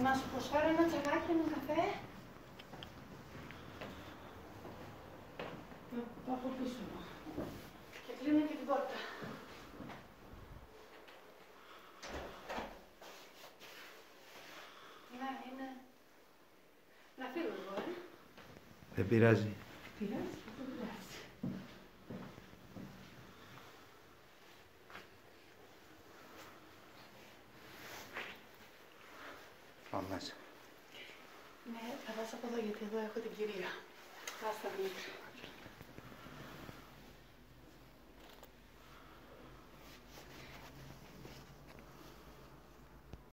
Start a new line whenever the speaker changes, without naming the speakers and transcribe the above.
Να σου προσφέρω ένα τσαγάκι, ένα καφέ. Να πάω από πίσω μου. Και κλείνω και την πόρτα. Ναι, είναι... Να φύγω εγώ, ε.
Δεν πειράζει.
Πειράζει, δεν πειράζει.
Πάμε μέσα.
Ναι, θα πας από εδώ γιατί εδώ έχω την κυρία. Άστα Δημήτρη.